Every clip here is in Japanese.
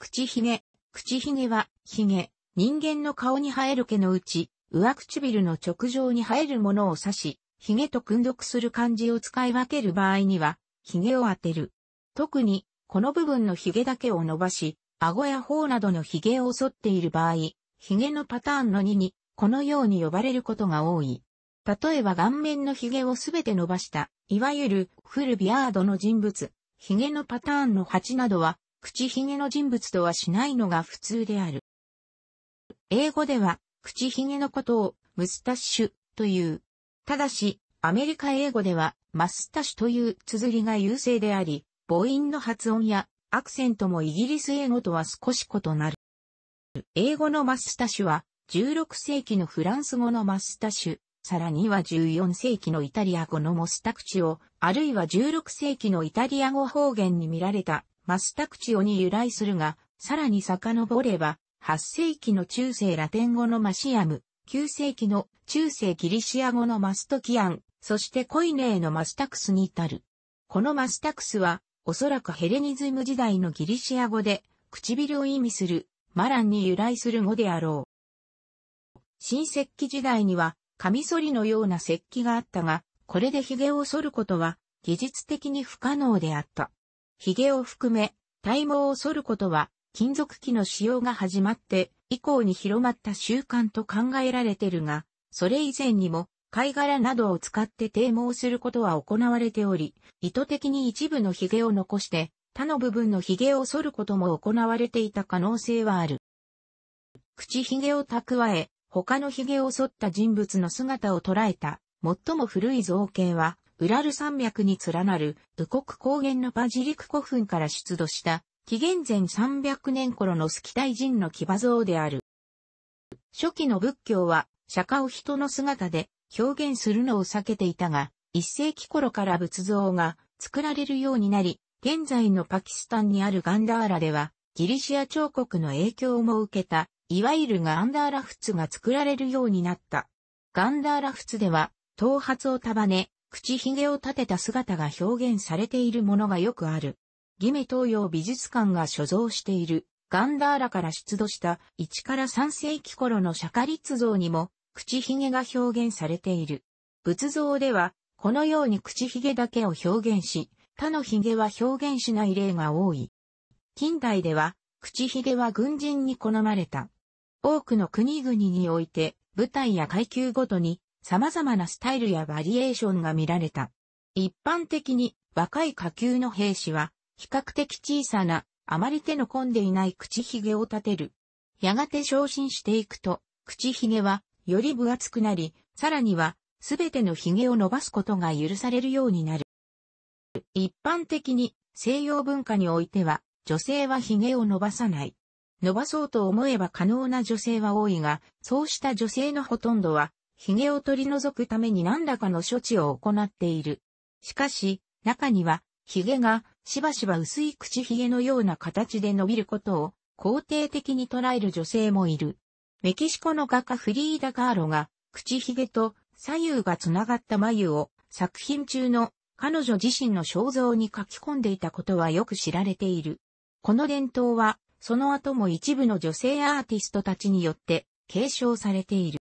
口ひげ。口ひげは、ひげ。人間の顔に生える毛のうち、上唇の直上に生えるものを指し、ひげと訓読する漢字を使い分ける場合には、ひげを当てる。特に、この部分のひげだけを伸ばし、顎や頬などのひげを剃っている場合、ひげのパターンの2に、このように呼ばれることが多い。例えば顔面のひげをすべて伸ばした、いわゆるフルビアードの人物、ひげのパターンの8などは、口ひげの人物とはしないのが普通である。英語では、口ひげのことを moustache という。ただし、アメリカ英語では mustache という綴りが優勢であり、母音の発音やアクセントもイギリス英語とは少し異なる。英語の moustache は16世紀のフランス語の moustache、さらには14世紀のイタリア語の mostacchio、あるいは16世紀のイタリア語方言に見られた mustaccio に由来するが、さらに遡れば8世紀の中世ラテン語の mustacium、9世紀の中世ギリシア語のマストキアン、そしてコイネーのマスタクスに至る。このマスタクスは、おそらくヘレニズム時代のギリシア語で、唇を意味する、マランに由来する語であろう。新石器時代には、カミソリのような石器があったが、これで髭を剃ることは、技術的に不可能であった。髭を含め、体毛を剃ることは、金属器の使用が始まって以降に広まった習慣と考えられているが、それ以前にも貝殻などを使って低毛することは行われており、意図的に一部の髭を残して他の部分の髭を剃ることも行われていた可能性はある。口髭を蓄え、他の髭を剃った人物の姿を捉えた最も古い造形は、ウラル山脈に連なる、ウコク高原のバジリク古墳から出土した紀元前300年頃のスキタイ人の騎馬像である。初期の仏教は釈迦を人の姿で表現するのを避けていたが、一世紀頃から仏像が作られるようになり、現在のパキスタンにあるガンダーラでは、ギリシア彫刻の影響も受けた、いわゆるガンダーラ仏が作られるようになった。ガンダーラ仏では、頭髪を束ね、口髭を立てた姿が表現されているものがよくある。ギメ東洋美術館が所蔵しているガンダーラから出土した1から3世紀頃の釈迦立像にも口ひげが表現されている。仏像ではこのように口ひげだけを表現し、他のひげは表現しない例が多い。近代では口ひげは軍人に好まれた。多くの国々において舞台や階級ごとに様々なスタイルやバリエーションが見られた。一般的に若い下級の兵士は比較的小さな、あまり手の込んでいない口ひげを立てる。やがて昇進していくと、口ひげはより分厚くなり、さらにはすべてのひげを伸ばすことが許されるようになる。一般的に西洋文化においては女性はひげを伸ばさない。伸ばそうと思えば可能な女性は多いが、そうした女性のほとんどは、ひげを取り除くために何らかの処置を行っている。しかし、中には、髭がしばしば薄い口髭のような形で伸びることを肯定的に捉える女性もいる。メキシコの画家フリーダ・カーロが口髭と左右がつながった眉を作品中の彼女自身の肖像に書き込んでいたことはよく知られている。この伝統はその後も一部の女性アーティストたちによって継承されている。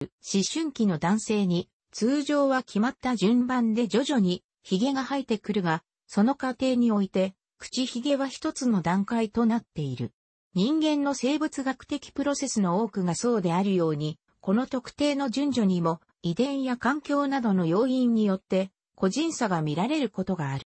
思春期の男性に通常は決まった順番で徐々に髭が生えてくるが、その過程において、口ひげは一つの段階となっている。人間の生物学的プロセスの多くがそうであるように、この特定の順序にも遺伝や環境などの要因によって個人差が見られることがある。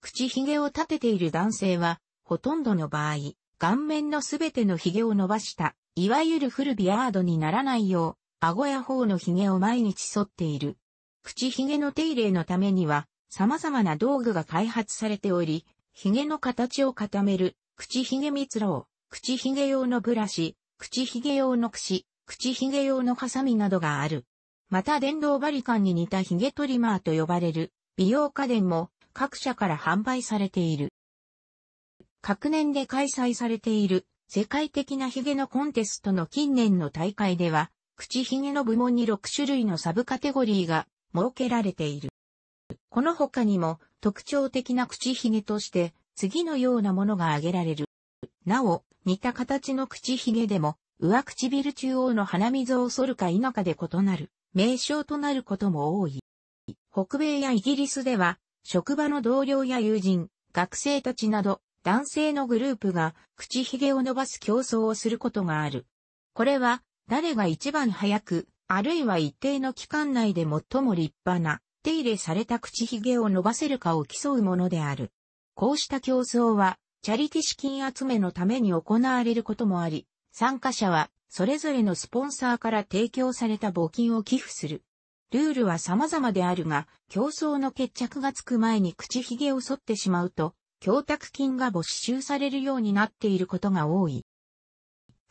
口ひげを立てている男性は、ほとんどの場合、顔面のすべてのひげを伸ばした、いわゆるフルビアードにならないよう、顎や頬のひげを毎日剃っている。口ひげの手入れのためには、様々な道具が開発されており、髭の形を固める、口髭蜜蝋、口髭用のブラシ、口髭用の櫛、口髭用のハサミなどがある。また電動バリカンに似た髭トリマーと呼ばれる美容家電も各社から販売されている。各年で開催されている世界的な髭のコンテストの近年の大会では、口髭の部門に6種類のサブカテゴリーが設けられている。この他にも特徴的な口ひげとして次のようなものが挙げられる。なお、似た形の口ひげでも、上唇中央の鼻水を剃るか否かで異なる、名称となることも多い。北米やイギリスでは、職場の同僚や友人、学生たちなど、男性のグループが口ひげを伸ばす競争をすることがある。これは、誰が一番早く、あるいは一定の期間内で最も立派な、手入れされた口ひげを伸ばせるかを競うものである。こうした競争は、チャリティ資金集めのために行われることもあり、参加者は、それぞれのスポンサーから提供された募金を寄付する。ルールは様々であるが、競争の決着がつく前に口ひげを剃ってしまうと、供託金が没収されるようになっていることが多い。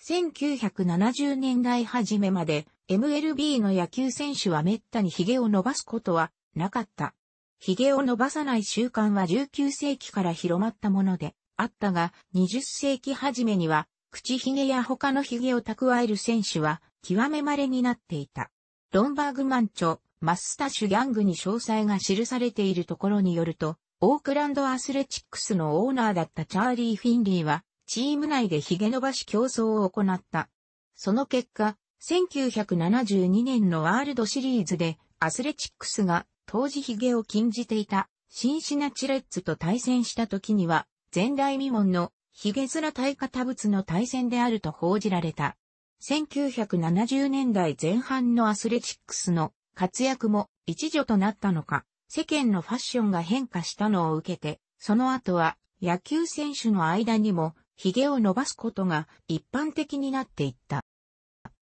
1970年代初めまで MLB の野球選手は滅多に髭を伸ばすことはなかった。髭を伸ばさない習慣は19世紀から広まったものであったが、20世紀初めには口髭や他の髭を蓄える選手は極め稀になっていた。ロン・バーグマン著、Mustache Gang に詳細が記されているところによると、オークランドアスレチックスのオーナーだったチャーリー・フィンリーは、チーム内で髭伸ばし競争を行った。その結果、1972年のワールドシリーズでアスレチックスが当時髭を禁じていたシンシナチレッズと対戦した時には前代未聞の髭面対堅物の対戦であると報じられた。1970年代前半のアスレチックスの活躍も一助となったのか、世間のファッションが変化したのを受けて、その後は野球選手の間にも髭を伸ばすことが一般的になっていった。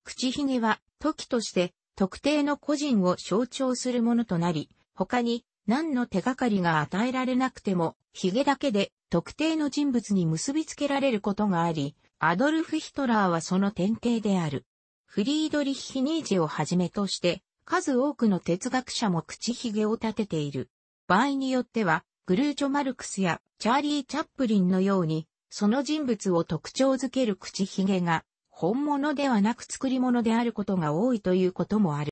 口髭は時として特定の個人を象徴するものとなり、他に何の手がかりが与えられなくても、髭だけで特定の人物に結びつけられることがあり、アドルフ・ヒトラーはその典型である。フリードリッヒ・ニージェをはじめとして、数多くの哲学者も口髭を立てている。場合によっては、グルーチョ・マルクスやチャーリー・チャップリンのように、その人物を特徴づける口ひげが、本物ではなく作り物であることが多いということもある。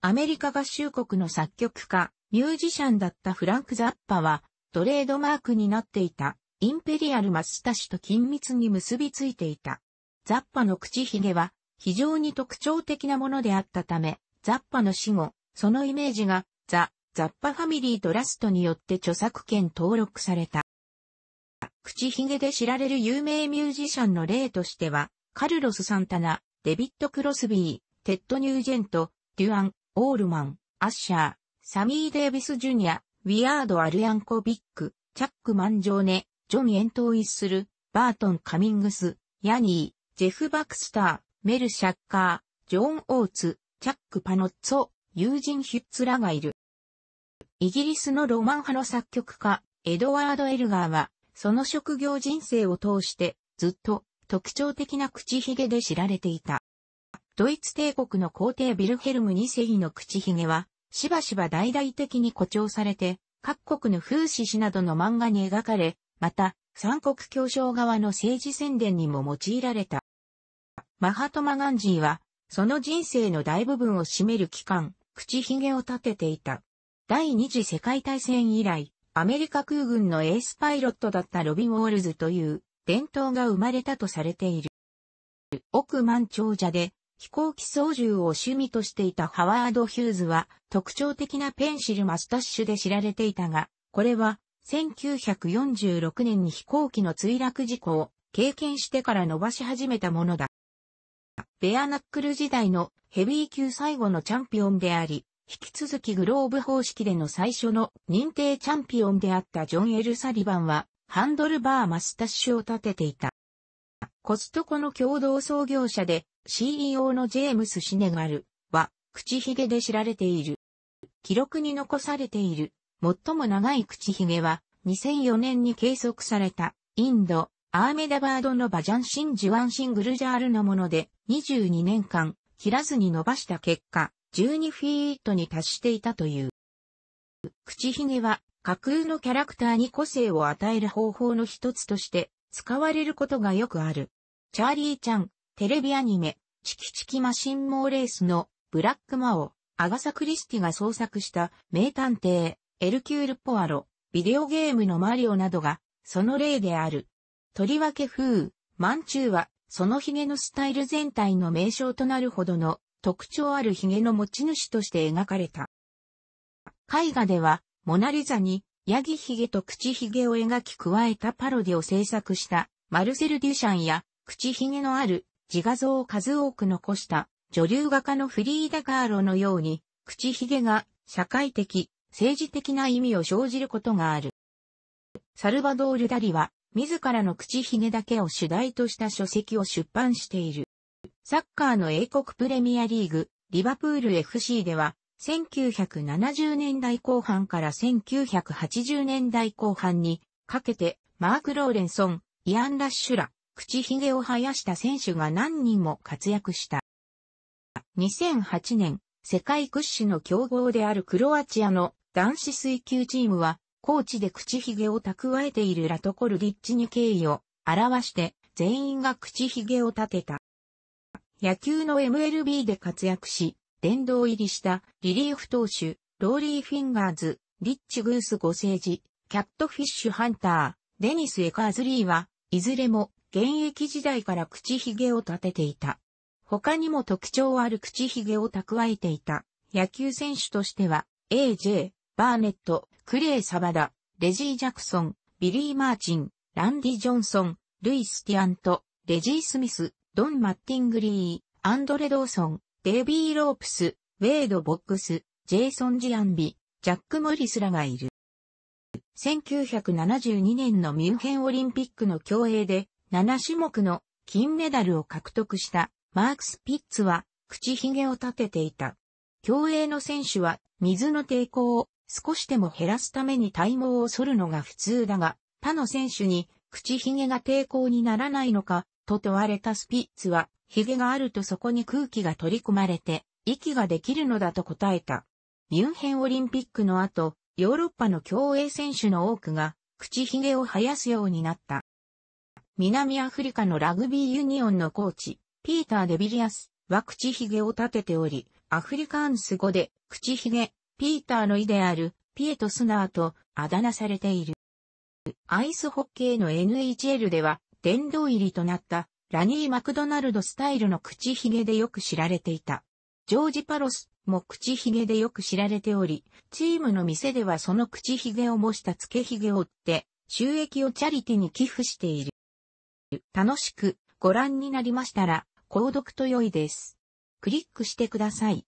アメリカ合衆国の作曲家、ミュージシャンだったフランク・ザッパは、トレードマークになっていた、インペリアル・マスタシと緊密に結びついていた。ザッパの口ひげは、非常に特徴的なものであったため、ザッパの死後、そのイメージが、ザ・ザッパファミリートラストによって著作権登録された。口ひげで知られる有名ミュージシャンの例としては、カルロス・サンタナ、デビッド・クロスビー、テッド・ニュージェント、デュアン・オールマン、アッシャー、サミー・デイビス・ジュニア、ウィアード・アルヤンコビック、チャック・マンジョーネ、ジョン・エントウィッスル、バートン・カミングス、ヤニー、ジェフ・バクスター、メル・シャッカー、ジョン・オーツ、チャック・パノッツォ、ユージン・ヒュッツらがいる。イギリスのロマン派の作曲家、エドワード・エルガーは、その職業人生を通してずっと特徴的な口ひげで知られていた。ドイツ帝国の皇帝ビルヘルム2世の口ひげは、しばしば大々的に誇張されて、各国の風刺詩などの漫画に描かれ、また、三国協商側の政治宣伝にも用いられた。マハトマガンジーは、その人生の大部分を占める期間、口ひげを立てていた。第二次世界大戦以来、アメリカ空軍のエースパイロットだったロビン・ウォールズという伝統が生まれたとされている。億万長者で飛行機操縦を趣味としていたハワード・ヒューズは特徴的なペンシルマスタッシュで知られていたが、これは1946年に飛行機の墜落事故を経験してから伸ばし始めたものだ。ベアナックル時代のヘビー級最後のチャンピオンであり、引き続きグローブ方式での最初の認定チャンピオンであったジョン・エル・サリバンは、ハンドルバーマスタッシュを立てていた。コストコの共同創業者で CEO のジェームス・シネガルは、口ひげで知られている。記録に残されている、最も長い口ひげは、2004年に計測された、インド、アーメダバードのバジャンシンジワンシングルジャールのもので、22年間、切らずに伸ばした結果、12フィートに達していたという。口ひげは架空のキャラクターに個性を与える方法の一つとして使われることがよくある。チャーリーちゃん、テレビアニメ、チキチキマシンモーレースのブラックマオ、アガサ・クリスティが創作した名探偵、エルキュール・ポアロ、ビデオゲームのマリオなどがその例である。とりわけ風、マンチューは、その髭のスタイル全体の名称となるほどの特徴ある髭の持ち主として描かれた。絵画では、モナリザに、ヤギ髭と口髭を描き加えたパロディを制作したマルセル・デュシャンや口髭のある自画像を数多く残した女流画家のフリーダ・ガーロのように口髭が社会的、政治的な意味を生じることがある。サルバドール・ダリは自らの口髭だけを主題とした書籍を出版している。サッカーの英国プレミアリーグ、リバプール FC では1970年代後半から1980年代後半にかけてマーク・ローレンソン、イアン・ラッシュラ、口髭を生やした選手が何人も活躍した。2008年、世界屈指の強豪であるクロアチアの男子水球チームは、コーチで口髭を蓄えているラトコルリッチに敬意を表して全員が口髭を立てた。野球の MLB で活躍し、殿堂入りしたリリーフ投手、ローリー・フィンガーズ、リッチ・グース・ゴセージ、キャットフィッシュ・ハンター、デニス・エカーズリーは、いずれも現役時代から口髭を立てていた。他にも特徴ある口髭を蓄えていた。野球選手としては、 AJ・バーネット、クレイ・ザバダ、レジー・ジャクソン、ビリー・マーチン、ランディ・ジョンソン、ルイス・ティアント、レジー・スミス、ドン・マッティングリー、アンドレ・ドーソン、デイビー・ロープス、ウェイド・ボッグス、ジェイソン・ジアンビ、ジャック・モリスらがいる。1972年のミュンヘンオリンピックの競泳で7種目の金メダルを獲得したマーク・スピッツは口ひげを立てていた。競泳の選手は水の抵抗を少しでも減らすために体毛を剃るのが普通だが、他の選手に口ひげが抵抗にならないのかと問われたスピッツは髭があるとそこに空気が取り込まれて、息ができるのだと答えた。ミュンヘンオリンピックの後、ヨーロッパの競泳選手の多くが、口髭を生やすようになった。南アフリカのラグビーユニオンのコーチ、ピーター・デビリアスは口髭を立てており、アフリカンス語で、口髭、ピーターの意である、 Piet Snor とあだ名されている。アイスホッケーの NHL では、殿堂入りとなったラニー・マクドナルドスタイルの口ひげでよく知られていた。ジョージ・パロスも口ひげでよく知られており、チームの店ではその口ひげを模した付けひげを売って、収益をチャリティに寄付している。楽しくご覧になりましたら、購読と良いです。クリックしてください。